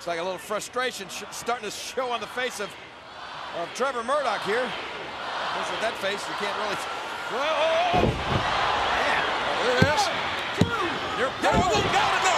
It's like a little frustration starting to show on the face of, of Trevor Murdoch here. Because with that face, you can't really. Whoa! There it is. You're, you're, you it.